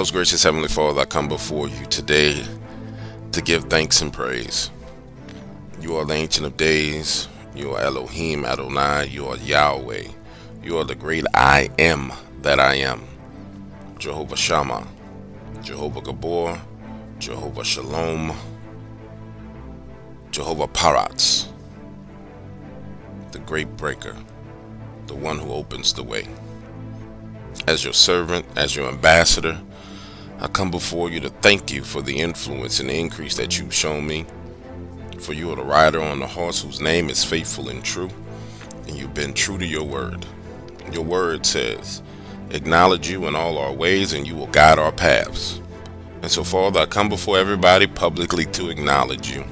Most gracious Heavenly Father, I come before you today to give thanks and praise. You are the Ancient of Days. You are Elohim Adonai. You are Yahweh. You are the great I am that I am. Jehovah Shammah, Jehovah Gibbor, Jehovah Shalom, Jehovah Paratz, the great breaker, the one who opens the way. As your servant, as your ambassador, I come before you to thank you for the influence and the increase that you've shown me. For you are the rider on the horse whose name is faithful and true, and you've been true to your word. Your word says, acknowledge you in all our ways and you will guide our paths. And so, Father, I come before everybody publicly to acknowledge you.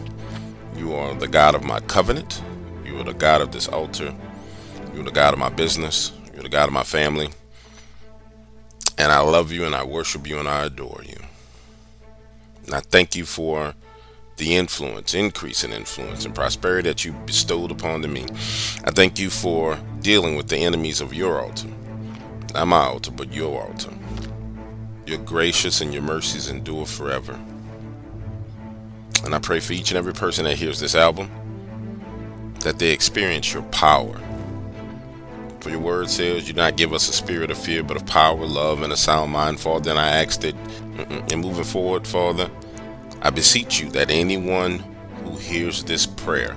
You are the God of my covenant. You are the God of this altar. You are the God of my business. You're the God of my family. And I love you and I worship you and I adore you. And I thank you for the influence, increase in influence and prosperity that you bestowed upon me. I thank you for dealing with the enemies of your altar. Not my altar, but your altar. You're gracious and your mercies endure forever. And I pray for each and every person that hears this album that they experience your power for your word says, you not give us a spirit of fear, but of power, love, and a sound mind, Father. And I ask that, in moving forward, Father, I beseech you that anyone who hears this prayer,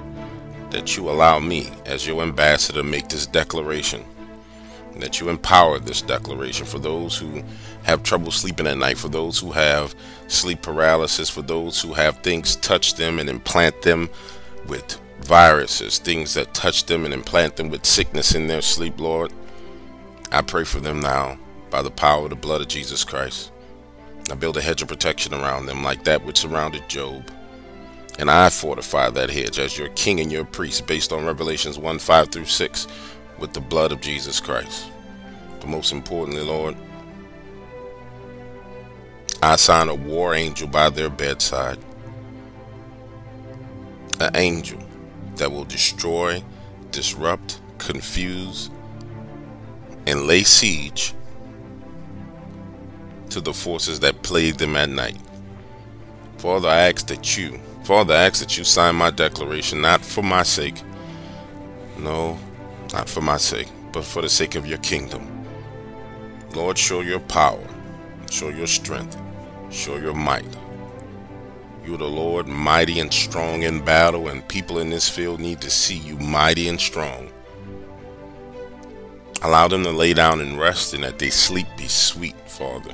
that you allow me, as your ambassador, make this declaration. That you empower this declaration for those who have trouble sleeping at night, for those who have sleep paralysis, for those who have things touch them and implant them with viruses, things that touch them and implant them with sickness in their sleep, Lord. I pray for them now by the power of the blood of Jesus Christ. I build a hedge of protection around them like that which surrounded Job. And I fortify that hedge as your king and your priest based on Revelations 1 5 through 6 with the blood of Jesus Christ. But most importantly, Lord, I assign a war angel by their bedside. An angel that will destroy, disrupt, confuse, and lay siege to the forces that plague them at night. Father, I ask that you, Father, I ask that you sign my declaration, not for my sake, no, not for my sake, but for the sake of your kingdom. Lord, show your power, show your strength, show your might. You're the Lord, mighty and strong in battle, and people in this field need to see you mighty and strong. Allow them to lay down and rest, and that they sleep be sweet, Father.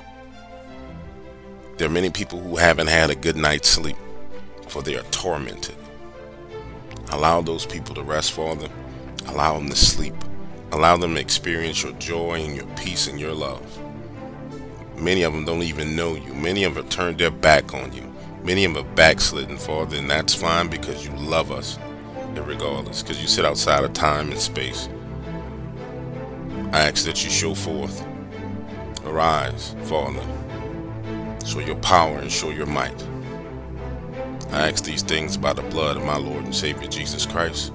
There are many people who haven't had a good night's sleep, for they are tormented. Allow those people to rest, Father. Allow them to sleep. Allow them to experience your joy and your peace and your love. Many of them don't even know you. Many of them have turned their back on you. Many of them are backslidden, Father, and that's fine because you love us regardless, because you sit outside of time and space. I ask that you show forth. Arise, Father. Show your power and show your might. I ask these things by the blood of my Lord and Savior Jesus Christ.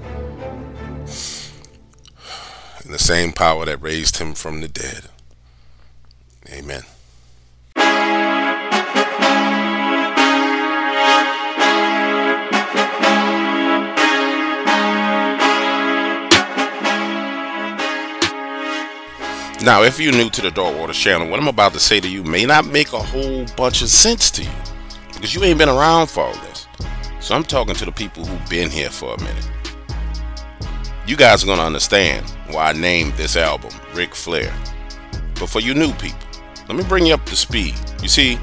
And the same power that raised him from the dead. Amen. Now, if you're new to the Dark Water channel, what I'm about to say to you may not make a whole bunch of sense to you because you ain't been around for all this. So I'm talking to the people who've been here for a minute. You guys are going to understand why I named this album Ric Flair. But for you new people, let me bring you up to speed. You see,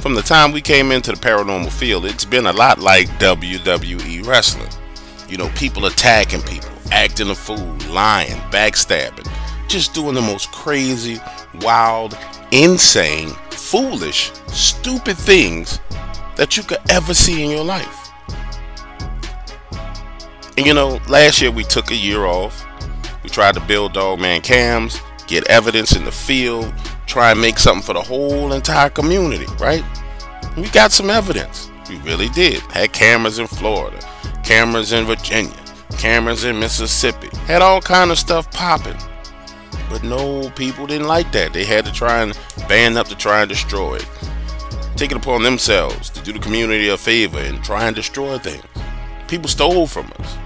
from the time we came into the paranormal field, it's been a lot like WWE wrestling. You know, people attacking people, acting a fool, lying, backstabbing just doing the most crazy, wild, insane, foolish, stupid things that you could ever see in your life. And you know, last year we took a year off. We tried to build dogman cams, get evidence in the field, try and make something for the whole entire community, right? We got some evidence. We really did. Had cameras in Florida, cameras in Virginia, cameras in Mississippi. Had all kind of stuff popping. But no, people didn't like that. They had to try and band up to try and destroy it. Take it upon themselves to do the community a favor and try and destroy things. People stole from us.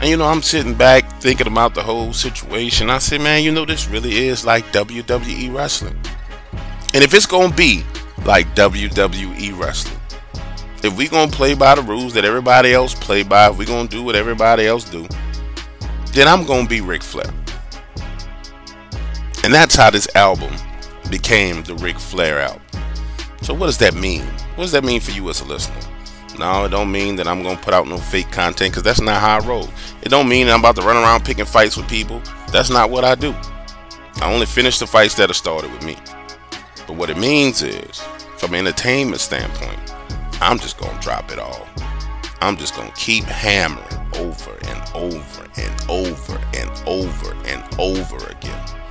And you know, I'm sitting back thinking about the whole situation. I said, man, you know, this really is like WWE wrestling. And if it's going to be like WWE wrestling, if we going to play by the rules that everybody else play by, if we going to do what everybody else do, then I'm going to be Ric Flair. And that's how this album became the Ric Flair album. So what does that mean? What does that mean for you as a listener? No, it don't mean that I'm gonna put out no fake content because that's not how I roll. It don't mean I'm about to run around picking fights with people. That's not what I do. I only finish the fights that are started with me. But what it means is, from an entertainment standpoint, I'm just gonna drop it all. I'm just gonna keep hammering over and over and over and over and over again.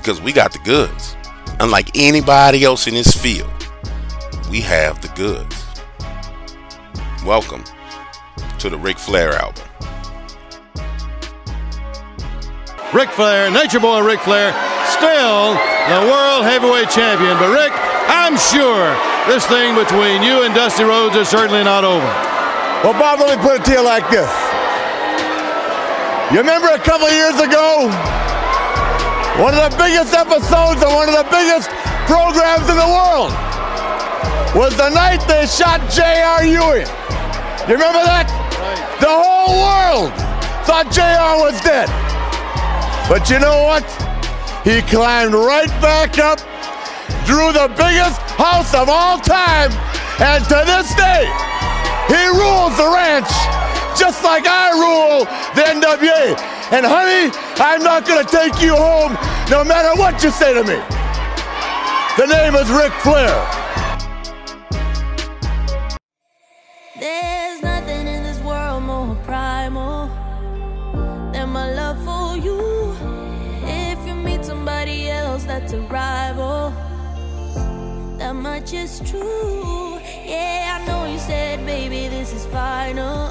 Because we got the goods. Unlike anybody else in this field, we have the goods. Welcome to the Ric Flair album. Ric Flair, Nature Boy Ric Flair, still the World Heavyweight Champion. But Ric, I'm sure this thing between you and Dusty Rhodes is certainly not over. Well, Bob, let me put it to you like this. You remember a couple of years ago, one of the biggest episodes of one of the biggest programs in the world was the night they shot J.R. Ewing. You remember that? Right. The whole world thought JR was dead. But you know what? He climbed right back up, drew the biggest house of all time, and to this day, he rules the ranch just like I rule the NWA. And honey, I'm not gonna take you home no matter what you say to me. The name is Ric Flair. There's nothing in this world more primal than my love for you. If you meet somebody else that's a rival. That much is true. Yeah, I know you said, baby, this is final.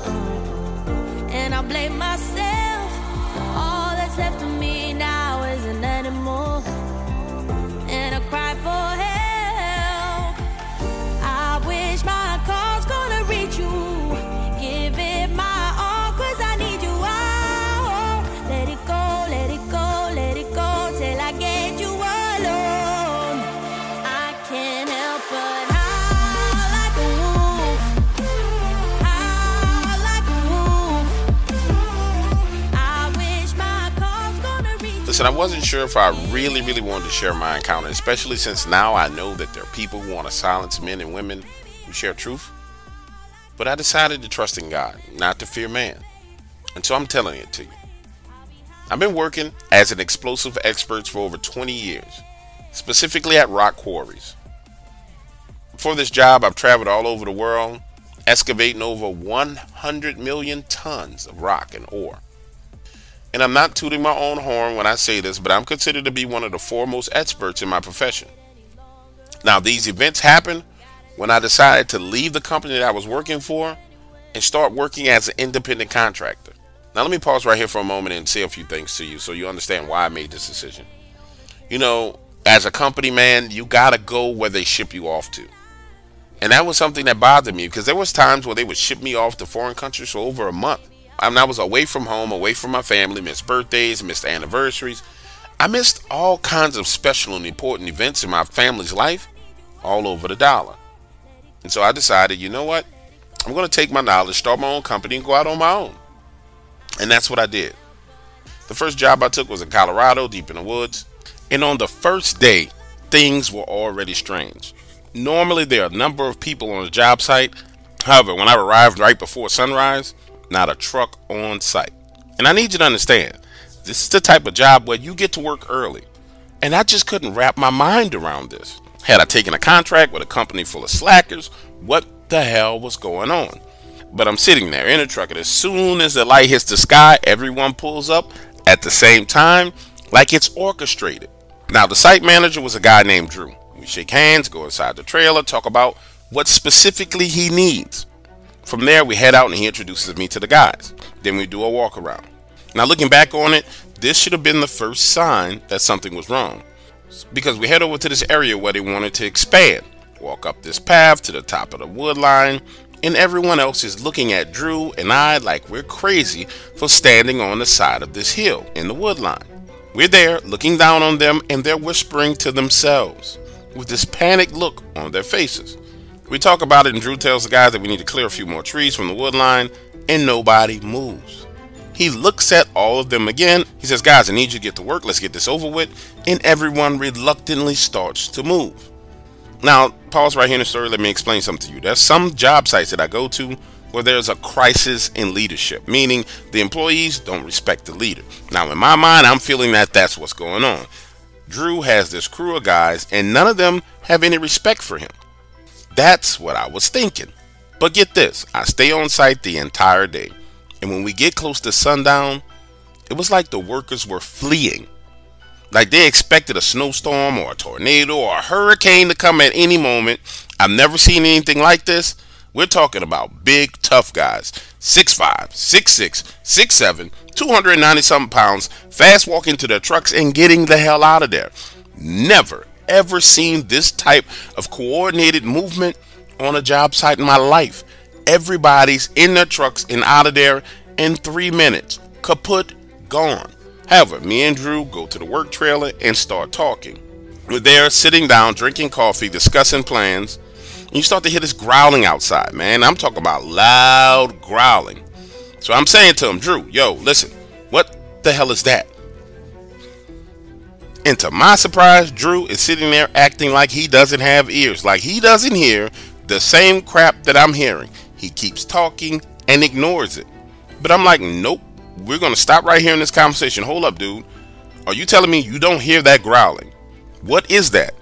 And I blame myself. Listen, I wasn't sure if I really, really wanted to share my encounter, especially since now I know that there are people who want to silence men and women who share truth. But I decided to trust in God, not to fear man. And so I'm telling it to you. I've been working as an explosive expert for over 20 years, specifically at rock quarries. For this job, I've traveled all over the world, excavating over 100 million tons of rock and ore and I'm not tooting my own horn when I say this, but I'm considered to be one of the foremost experts in my profession. Now, these events happened when I decided to leave the company that I was working for and start working as an independent contractor. Now, let me pause right here for a moment and say a few things to you so you understand why I made this decision. You know, as a company man, you got to go where they ship you off to. And that was something that bothered me because there was times where they would ship me off to foreign countries for over a month. I mean, I was away from home, away from my family, missed birthdays, missed anniversaries. I missed all kinds of special and important events in my family's life all over the dollar. And so I decided, you know what? I'm going to take my knowledge, start my own company, and go out on my own. And that's what I did. The first job I took was in Colorado, deep in the woods. And on the first day, things were already strange. Normally, there are a number of people on the job site. However, when I arrived right before sunrise, not a truck on site. And I need you to understand, this is the type of job where you get to work early. And I just couldn't wrap my mind around this. Had I taken a contract with a company full of slackers, what the hell was going on? But I'm sitting there in a truck, and as soon as the light hits the sky, everyone pulls up at the same time, like it's orchestrated. Now, the site manager was a guy named Drew. We shake hands, go inside the trailer, talk about what specifically he needs. From there, we head out and he introduces me to the guys. Then we do a walk around. Now, looking back on it, This should have been the first sign that something was wrong. Because we head over to this area where they wanted to expand. Walk up this path to the top of the wood line, and everyone else is looking at Drew and I like we're crazy for standing on the side of this hill in the wood line. We're there looking down on them, and they're whispering to themselves with this panicked look on their faces. We talk about it, and Drew tells the guys that we need to clear a few more trees from the wood line, and nobody moves. He looks at all of them again. He says, Guys, I need you to get to work. Let's get this over with. And everyone reluctantly starts to move. Now, pause right here in the story. Let me explain something to you. There's some job sites that I go to where there's a crisis in leadership, meaning the employees don't respect the leader. Now, in my mind, I'm feeling that that's what's going on. Drew has this crew of guys, and none of them have any respect for him. That's what I was thinking. But get this I stay on site the entire day. And when we get close to sundown, it was like the workers were fleeing. Like they expected a snowstorm or a tornado or a hurricane to come at any moment. I've never seen anything like this. We're talking about big, tough guys 6'5, 6'6, 6'7, 290 something pounds, fast walking to their trucks and getting the hell out of there. Never, ever seen this type of coordinated movement on a job site in my life. Everybody's in their trucks and out of there in three minutes. Kaput, gone. However, me and Drew go to the work trailer and start talking. We're there sitting down, drinking coffee, discussing plans. And you start to hear this growling outside, man. I'm talking about loud growling. So I'm saying to him, Drew, yo, listen, what the hell is that? And to my surprise, Drew is sitting there acting like he doesn't have ears, like he doesn't hear the same crap that I'm hearing. He keeps talking and ignores it. But I'm like, nope, we're going to stop right here in this conversation. Hold up, dude. Are you telling me you don't hear that growling? What is that?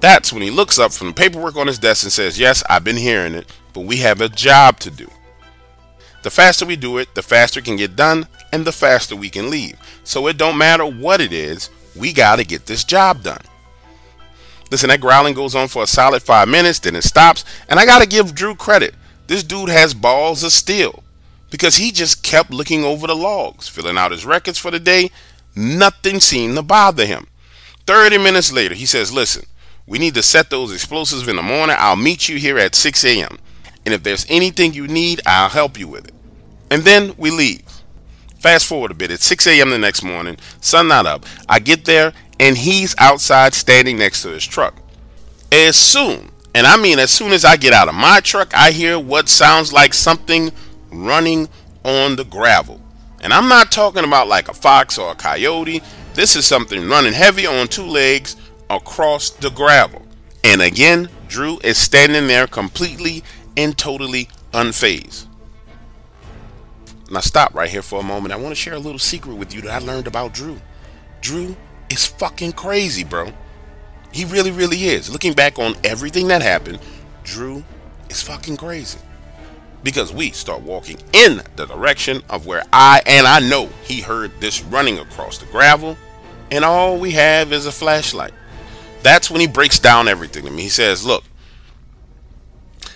That's when he looks up from the paperwork on his desk and says, Yes, I've been hearing it, but we have a job to do. The faster we do it, the faster it can get done, and the faster we can leave. So it don't matter what it is, we got to get this job done. Listen, that growling goes on for a solid five minutes, then it stops, and I got to give Drew credit. This dude has balls of steel because he just kept looking over the logs, filling out his records for the day. Nothing seemed to bother him. 30 minutes later, he says, Listen, we need to set those explosives in the morning. I'll meet you here at 6 a.m. And if there's anything you need, I'll help you with it. And then we leave. Fast forward a bit. It's 6 a.m. the next morning, sun not up. I get there, and he's outside standing next to his truck. As soon and I mean, as soon as I get out of my truck, I hear what sounds like something running on the gravel. And I'm not talking about like a fox or a coyote. This is something running heavy on two legs across the gravel. And again, Drew is standing there completely and totally unfazed. Now, stop right here for a moment. I want to share a little secret with you that I learned about Drew. Drew is fucking crazy, bro. He really, really is. Looking back on everything that happened, Drew is fucking crazy. Because we start walking in the direction of where I, and I know he heard this running across the gravel, and all we have is a flashlight. That's when he breaks down everything to me. He says, Look,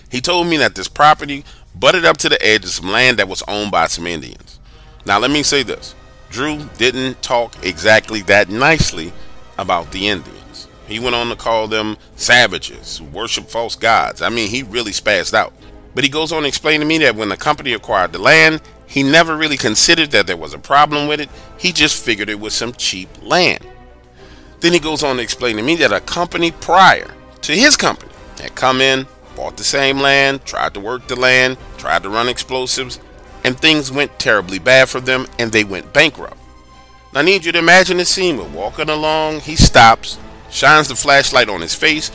he told me that this property butted up to the edge of some land that was owned by some Indians. Now, let me say this Drew didn't talk exactly that nicely about the Indians. He went on to call them savages who worship false gods. I mean, he really spazzed out. But he goes on to explain to me that when the company acquired the land, he never really considered that there was a problem with it. He just figured it was some cheap land. Then he goes on to explain to me that a company prior to his company had come in, bought the same land, tried to work the land, tried to run explosives, and things went terribly bad for them and they went bankrupt. Now, I need you to imagine the scene. We're walking along, he stops, shines the flashlight on his face.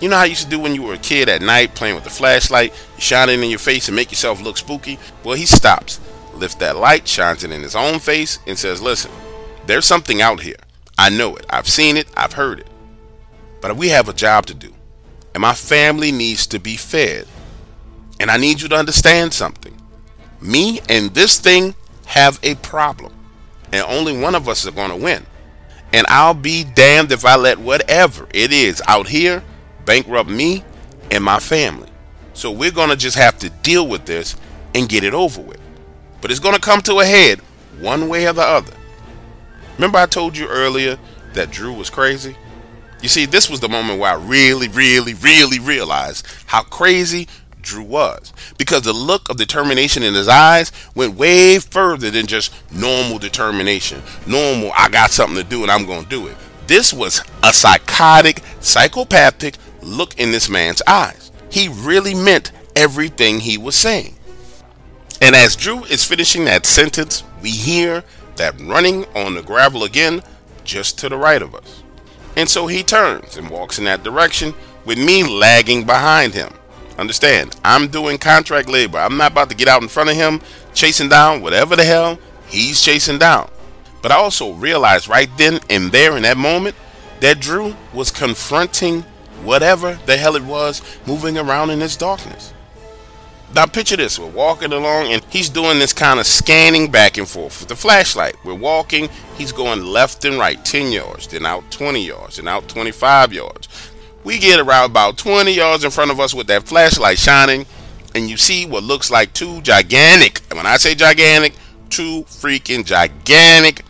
You know how you used to do when you were a kid at night playing with the flashlight? You shine it in your face and make yourself look spooky? Well, he stops, lifts that light, shines it in his own face, and says, Listen, there's something out here. I know it. I've seen it. I've heard it. But we have a job to do. And my family needs to be fed. And I need you to understand something. Me and this thing have a problem. And only one of us is going to win. And I'll be damned if I let whatever it is out here bankrupt me and my family. So we're going to just have to deal with this and get it over with. But it's going to come to a head one way or the other. Remember I told you earlier that Drew was crazy? You see, this was the moment where I really, really, really realized how crazy Drew was. Because the look of determination in his eyes went way further than just normal determination. Normal, I got something to do and I'm going to do it. This was a psychotic, psychopathic look in this man's eyes. He really meant everything he was saying. And as Drew is finishing that sentence, we hear that running on the gravel again just to the right of us. And so he turns and walks in that direction with me lagging behind him. Understand, I'm doing contract labor. I'm not about to get out in front of him chasing down whatever the hell he's chasing down. But I also realized right then and there in that moment that Drew was confronting whatever the hell it was moving around in this darkness. Now picture this, we're walking along and he's doing this kind of scanning back and forth with the flashlight. We're walking, he's going left and right 10 yards, then out 20 yards, then out 25 yards. We get around about 20 yards in front of us with that flashlight shining, and you see what looks like two gigantic, when I say gigantic, two freaking gigantic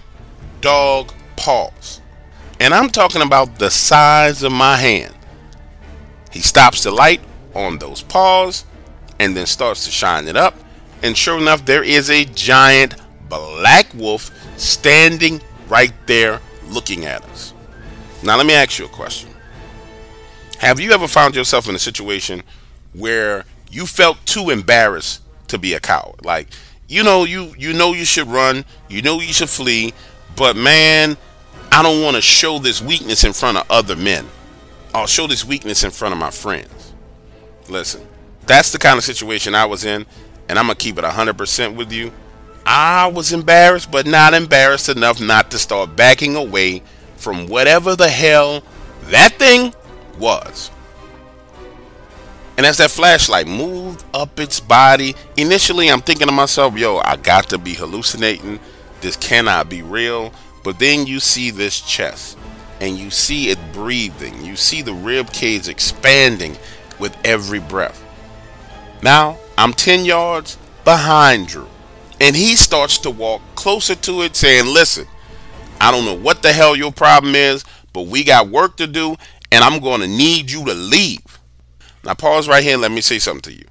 dog paws. And I'm talking about the size of my hand. He stops the light on those paws and then starts to shine it up. And sure enough, there is a giant black wolf standing right there looking at us. Now, let me ask you a question. Have you ever found yourself in a situation where you felt too embarrassed to be a coward? Like, you know, you you know you should run, you know you should flee, but man, I don't want to show this weakness in front of other men. I'll show this weakness in front of my friends. Listen, that's the kind of situation I was in, and I'm gonna keep it 100% with you. I was embarrassed, but not embarrassed enough not to start backing away from whatever the hell that thing was. And as that flashlight moved up its body, initially I'm thinking to myself, yo, I got to be hallucinating. This cannot be real. But then you see this chest and you see it breathing. You see the rib cage expanding with every breath. Now I'm 10 yards behind Drew. And he starts to walk closer to it, saying, Listen, I don't know what the hell your problem is, but we got work to do and I'm going to need you to leave. Now, pause right here and let me say something to you.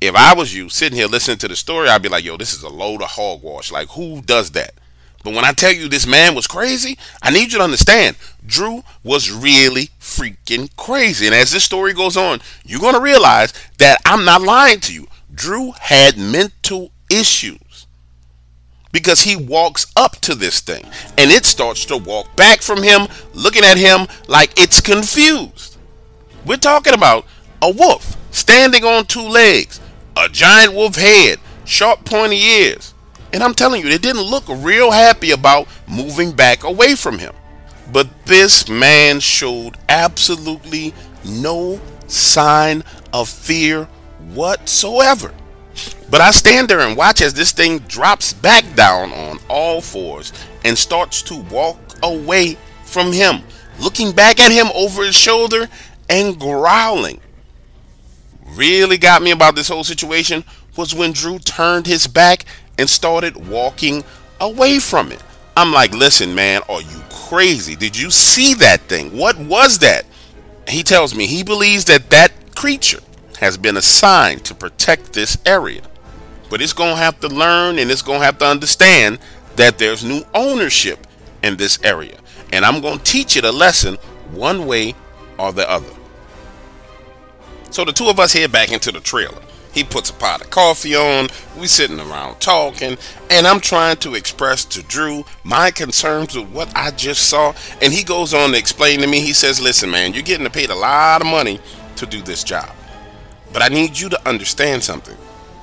If I was you sitting here listening to the story, I'd be like, yo, this is a load of hogwash. Like, who does that? But when I tell you this man was crazy, I need you to understand Drew was really freaking crazy. And as this story goes on, you're going to realize that I'm not lying to you. Drew had mental issues because he walks up to this thing and it starts to walk back from him, looking at him like it's confused. We're talking about a wolf standing on two legs, a giant wolf head, sharp pointy ears. And I'm telling you, they didn't look real happy about moving back away from him. But this man showed absolutely no sign of fear whatsoever. But I stand there and watch as this thing drops back down on all fours and starts to walk away from him, looking back at him over his shoulder and growling. Really got me about this whole situation was when Drew turned his back and started walking away from it. I'm like, listen, man, are you crazy? Did you see that thing? What was that? He tells me he believes that that creature has been assigned to protect this area. But it's going to have to learn and it's going to have to understand that there's new ownership in this area. And I'm going to teach it a lesson one way or the other. So the two of us head back into the trailer. He puts a pot of coffee on, we sitting around talking, and I'm trying to express to Drew my concerns with what I just saw. And he goes on to explain to me, he says, listen, man, you're getting paid a lot of money to do this job. But I need you to understand something.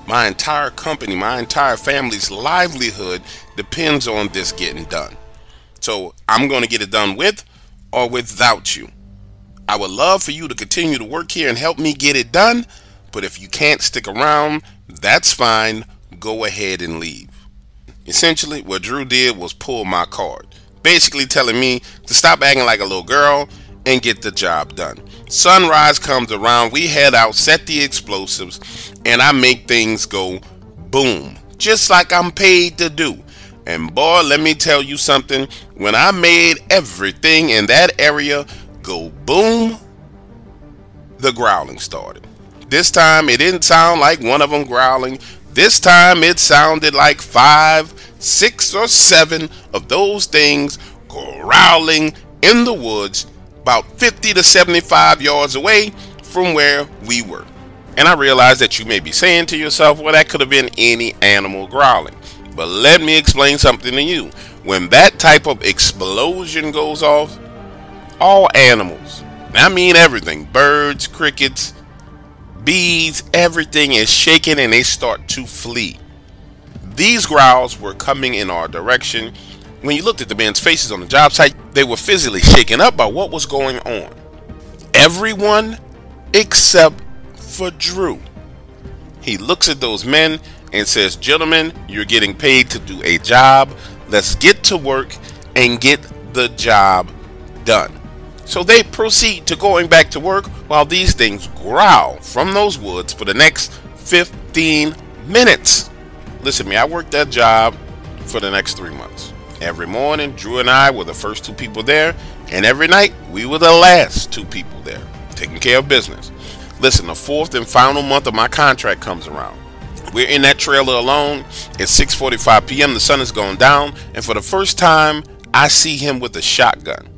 My entire company, my entire family's livelihood depends on this getting done. So I'm going to get it done with or without you. I would love for you to continue to work here and help me get it done, but if you can't stick around, that's fine. Go ahead and leave. Essentially, what Drew did was pull my card, basically telling me to stop acting like a little girl and get the job done. Sunrise comes around, we head out, set the explosives, and I make things go boom, just like I'm paid to do. And boy, let me tell you something. When I made everything in that area go boom, the growling started. This time it didn't sound like one of them growling. This time it sounded like five, six, or seven of those things growling in the woods about 50 to 75 yards away from where we were. And I realize that you may be saying to yourself, well, that could have been any animal growling. But let me explain something to you. When that type of explosion goes off, all animals, I mean everything, birds, crickets, bees, everything is shaking and they start to flee. These growls were coming in our direction. When you looked at the men's faces on the job site, they were physically shaken up by what was going on. Everyone except for Drew. He looks at those men and says, Gentlemen, you're getting paid to do a job. Let's get to work and get the job done. So they proceed to going back to work while these things growl from those woods for the next 15 minutes. Listen to me, I worked that job for the next three months. Every morning, Drew and I were the first two people there, and every night, we were the last two people there, taking care of business. Listen, the fourth and final month of my contract comes around. We're in that trailer alone. It's 6:45 p.m. The sun is going down, and for the first time, I see him with a shotgun.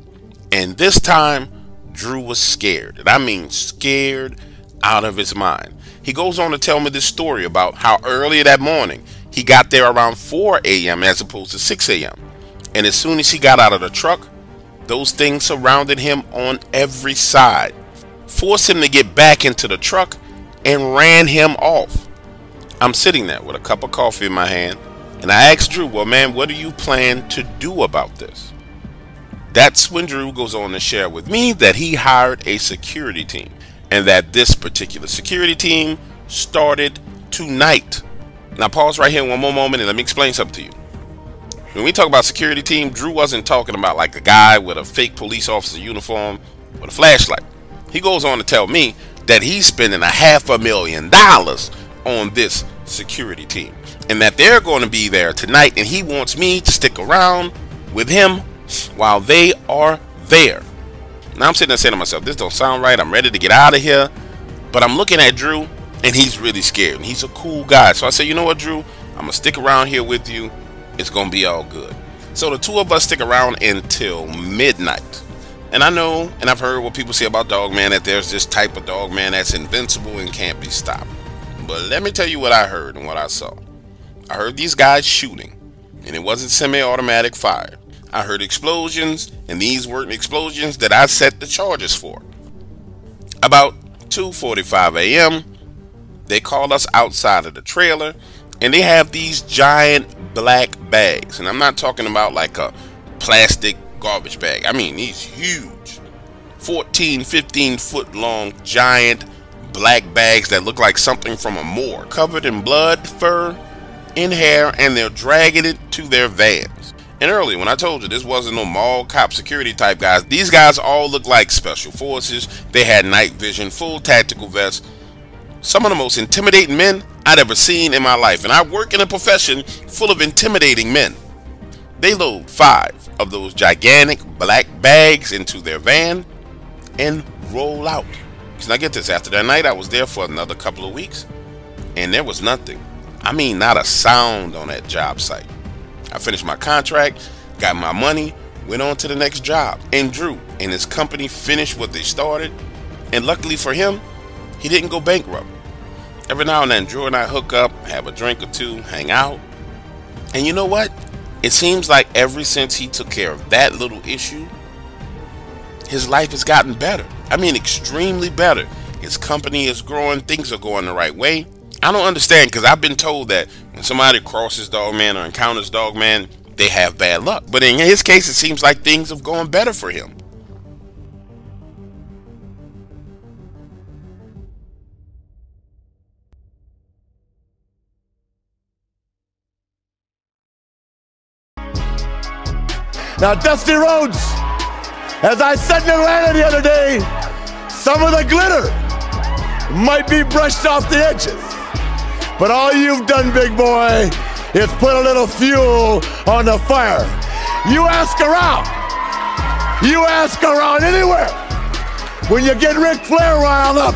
And this time, Drew was scared. And I mean scared out of his mind. He goes on to tell me this story about how earlier that morning he got there around 4 a.m. as opposed to 6 a.m. And as soon as he got out of the truck, those things surrounded him on every side, forced him to get back into the truck, and ran him off. I'm sitting there with a cup of coffee in my hand, and I asked Drew, Well, man, what do you plan to do about this? That's when Drew goes on to share with me that he hired a security team, and that this particular security team started tonight. Now, pause right here one more moment and let me explain something to you. When we talk about security team, Drew wasn't talking about like a guy with a fake police officer uniform with a flashlight. He goes on to tell me that he's spending a half a million dollars on this security team and that they're going to be there tonight and he wants me to stick around with him while they are there. Now I'm sitting there saying to myself, this don't sound right. I'm ready to get out of here. But I'm looking at Drew and he's really scared. And he's a cool guy. So I said, you know what, Drew? I'm going to stick around here with you. It's going to be all good. So the two of us stick around until midnight. And I know, and I've heard what people say about Dogman, that there's this type of Dogman that's invincible and can't be stopped. But let me tell you what I heard and what I saw. I heard these guys shooting, and it wasn't semi-automatic fire. I heard explosions, and these weren't explosions that I set the charges for. About 2:45 a.m., they called us outside of the trailer, and they have these giant black bags, and I'm not talking about like a plastic garbage bag. I mean these huge, 14, 15 foot long giant black bags that look like something from a moor, covered in blood, fur, and hair, and they're dragging it to their vans. And earlier, when I told you this wasn't no mall cop security type guys, these guys all look like special forces. They had night vision, full tactical vests. Some of the most intimidating men I'd ever seen in my life. And I work in a profession full of intimidating men. They load five of those gigantic black bags into their van and roll out. Now get this, after that night I was there for another couple of weeks and there was nothing. I mean not a sound on that job site. I finished my contract, got my money, went on to the next job. And Drew and his company finished what they started. And luckily for him, he didn't go bankrupt. Every now and then, Drew and I hook up, have a drink or two, hang out. And you know what? It seems like ever since he took care of that little issue, his life has gotten better. I mean, extremely better. His company is growing, things are going the right way. I don't understand because I've been told that when somebody crosses Dogman or encounters Dogman, they have bad luck. But in his case, it seems like things have gone better for him. Now, Dusty Rhodes, as I said in Atlanta the other day, some of the glitter might be brushed off the edges. But all you've done, big boy, is put a little fuel on the fire. You ask around. You ask around anywhere. When you get Ric Flair riled up,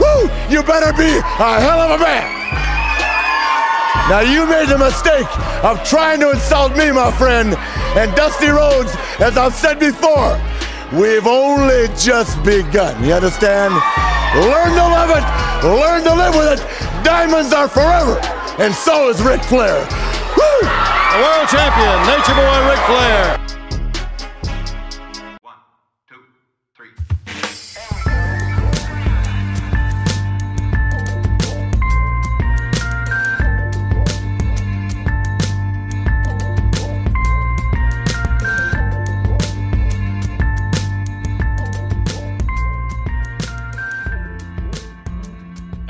whoo, you better be a hell of a man. Now you made the mistake of trying to insult me, my friend, and Dusty Rhodes, as I've said before, we've only just begun. You understand? Learn to love it, learn to live with it. Diamonds are forever, and so is Ric Flair. Woo! The world champion, Nature Boy Ric Flair.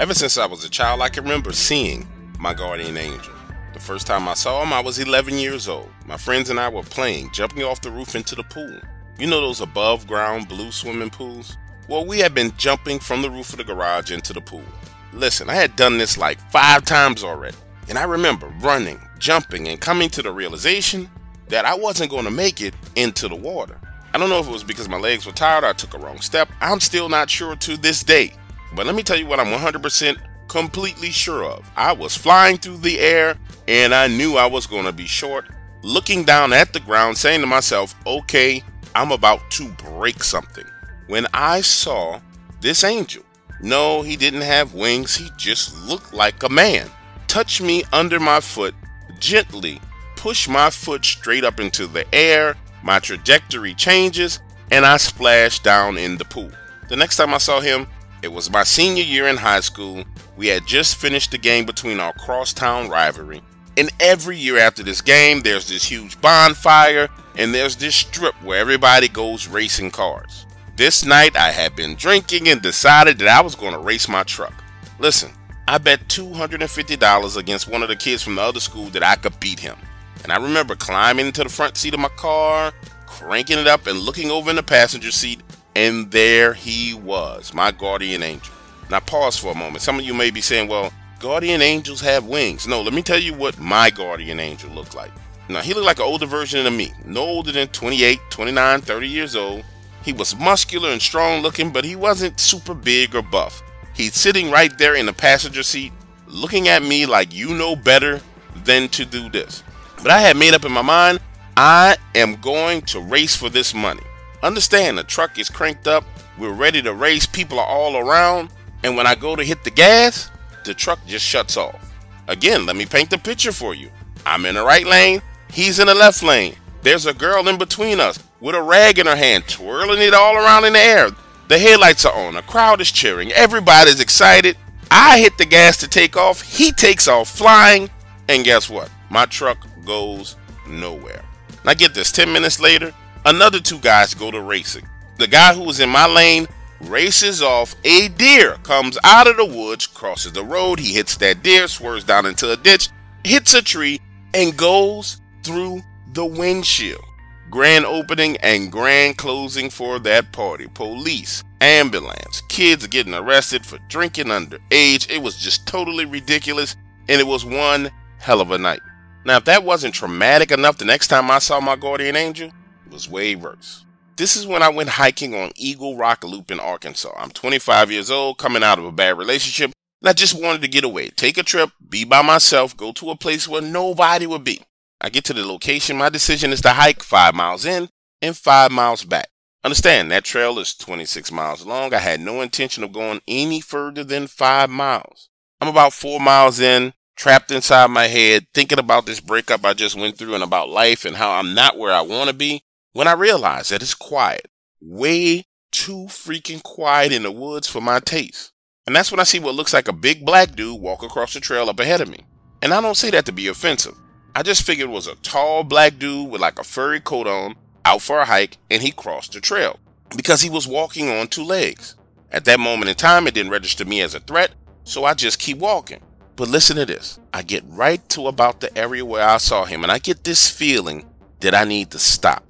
Ever since I was a child, I can remember seeing my guardian angel. The first time I saw him, I was 11 years old. My friends and I were playing, jumping off the roof into the pool. You know those above ground blue swimming pools? Well, we had been jumping from the roof of the garage into the pool. Listen, I had done this like five times already. And I remember running, jumping, and coming to the realization that I wasn't going to make it into the water. I don't know if it was because my legs were tired or I took a wrong step. I'm still not sure to this day. But let me tell you what I'm 100% completely sure of. I was flying through the air and I knew I was going to be short, looking down at the ground, saying to myself, okay, I'm about to break something. When I saw this angel, no, he didn't have wings, he just looked like a man, touch me under my foot, gently push my foot straight up into the air, my trajectory changes, and I splash down in the pool. The next time I saw him, it was my senior year in high school. We had just finished the game between our crosstown rivalry. And every year after this game, there's this huge bonfire and there's this strip where everybody goes racing cars. This night, I had been drinking and decided that I was going to race my truck. Listen, I bet $250 against one of the kids from the other school that I could beat him. And I remember climbing into the front seat of my car, cranking it up, and looking over in the passenger seat and there he was, my guardian angel. Now, pause for a moment. Some of you may be saying, well, guardian angels have wings. No, let me tell you what my guardian angel looked like. Now, he looked like an older version of me, no older than 28, 29, 30 years old. He was muscular and strong looking, but he wasn't super big or buff. He's sitting right there in the passenger seat, looking at me like you know better than to do this. But I had made up in my mind, I am going to race for this money. Understand the truck is cranked up, we're ready to race, people are all around, and when I go to hit the gas, the truck just shuts off. Again, let me paint the picture for you. I'm in the right lane, he's in the left lane. There's a girl in between us with a rag in her hand, twirling it all around in the air. The headlights are on, the crowd is cheering, everybody's excited. I hit the gas to take off, he takes off flying, and guess what? My truck goes nowhere. Now get this 10 minutes later, another two guys go to racing. The guy who was in my lane races off. A deer comes out of the woods, crosses the road. He hits that deer, swerves down into a ditch, hits a tree, and goes through the windshield. Grand opening and grand closing for that party. Police, ambulance, kids getting arrested for drinking underage. It was just totally ridiculous, and it was one hell of a night. Now, if that wasn't traumatic enough, the next time I saw my guardian angel, was way worse. This is when I went hiking on Eagle Rock Loop in Arkansas. I'm 25 years old, coming out of a bad relationship, and I just wanted to get away, take a trip, be by myself, go to a place where nobody would be. I get to the location, my decision is to hike five miles in and five miles back. Understand, that trail is 26 miles long. I had no intention of going any further than five miles. I'm about four miles in, trapped inside my head, thinking about this breakup I just went through and about life and how I'm not where I want to be, when I realize that it's quiet, way too freaking quiet in the woods for my taste. And that's when I see what looks like a big black dude walk across the trail up ahead of me. And I don't say that to be offensive. I just figured it was a tall black dude with like a furry coat on, out for a hike, and he crossed the trail because he was walking on two legs. At that moment in time, it didn't register me as a threat, so I just keep walking. But listen to this. I get right to about the area where I saw him, and I get this feeling that I need to stop.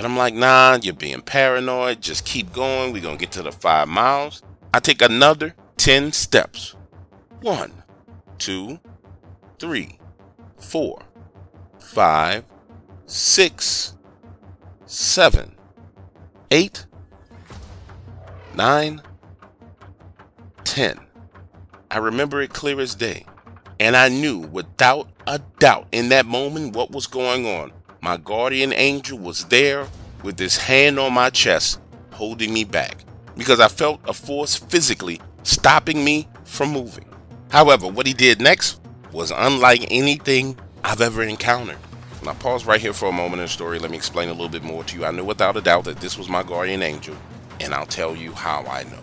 But I'm like, nah, you're being paranoid. Just keep going. We're going to get to the five miles. I take another 10 steps. One, two, three, four, five, six, seven, eight, nine, ten. I remember it clear as day. And I knew without a doubt in that moment what was going on. My guardian angel was there with his hand on my chest, holding me back because I felt a force physically stopping me from moving. However, what he did next was unlike anything I've ever encountered. Now, pause right here for a moment in the story. Let me explain a little bit more to you. I knew without a doubt that this was my guardian angel, and I'll tell you how I know.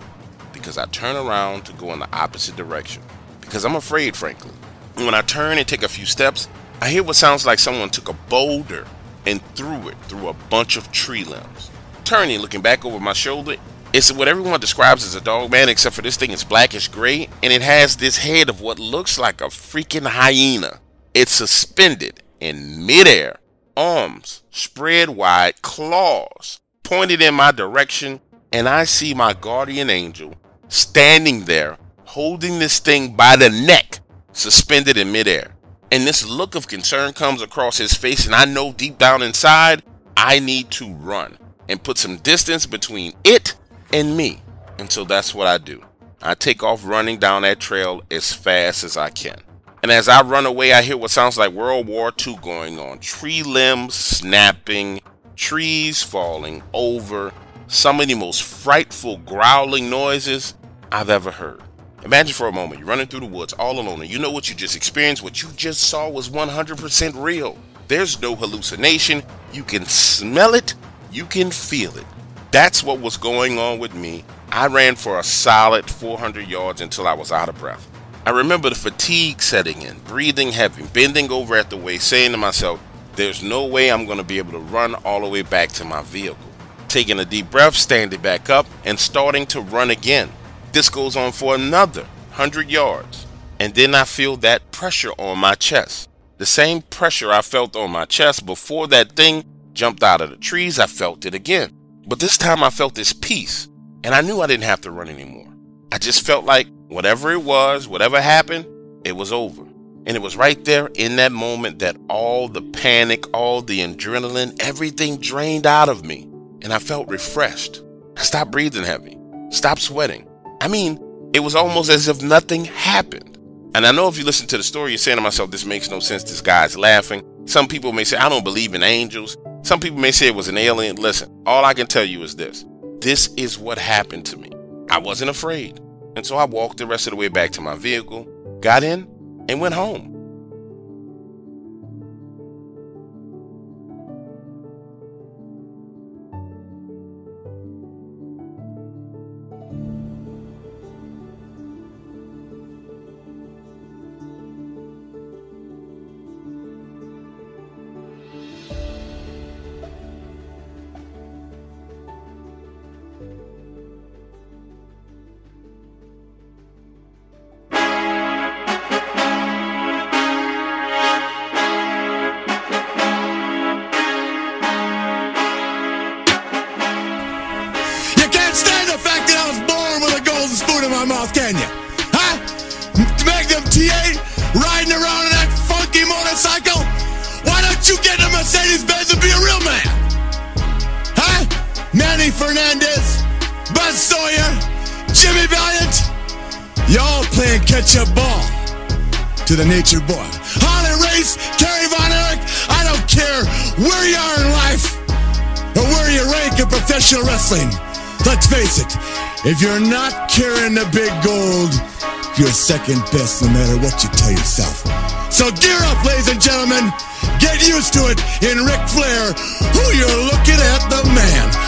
Because I turn around to go in the opposite direction. Because I'm afraid, frankly. when I turn and take a few steps, I hear what sounds like someone took a boulder and threw it through a bunch of tree limbs. Turning, looking back over my shoulder, it's what everyone describes as a dog man, except for this thing is blackish gray, and it has this head of what looks like a freaking hyena. It's suspended in midair, arms spread wide, claws pointed in my direction, and I see my guardian angel standing there holding this thing by the neck, suspended in midair. And this look of concern comes across his face, and I know deep down inside, I need to run and put some distance between it and me. And so that's what I do. I take off running down that trail as fast as I can. And as I run away, I hear what sounds like World War II going on tree limbs snapping, trees falling over, some of the most frightful growling noises I've ever heard. Imagine for a moment you're running through the woods all alone and you know what you just experienced, what you just saw was 100% real. There's no hallucination. You can smell it, you can feel it. That's what was going on with me. I ran for a solid 400 yards until I was out of breath. I remember the fatigue setting in, breathing heavy, bending over at the waist, saying to myself, there's no way I'm going to be able to run all the way back to my vehicle. Taking a deep breath, standing back up, and starting to run again. This goes on for another 100 yards. And then I feel that pressure on my chest. The same pressure I felt on my chest before that thing jumped out of the trees, I felt it again. But this time I felt this peace, and I knew I didn't have to run anymore. I just felt like whatever it was, whatever happened, it was over. And it was right there in that moment that all the panic, all the adrenaline, everything drained out of me. And I felt refreshed. I stopped breathing heavy, stopped sweating. I mean, it was almost as if nothing happened. And I know if you listen to the story, you're saying to myself, this makes no sense. This guy's laughing. Some people may say, I don't believe in angels. Some people may say it was an alien. Listen, all I can tell you is this this is what happened to me. I wasn't afraid. And so I walked the rest of the way back to my vehicle, got in, and went home. Motorcycle? Why don't you get a Mercedes Benz and be a real man? Huh? Manny Fernandez, Buzz Sawyer, Jimmy Valiant, y'all playing catch up ball to the nature boy. Harley Race, Kerry Von Erich, I don't care where you are in life or where you rank in professional wrestling. Let's face it, if you're not carrying the big gold, you're second best no matter what you tell yourself. So gear up, ladies and gentlemen. Get used to it in Ric Flair, who you're looking at the man.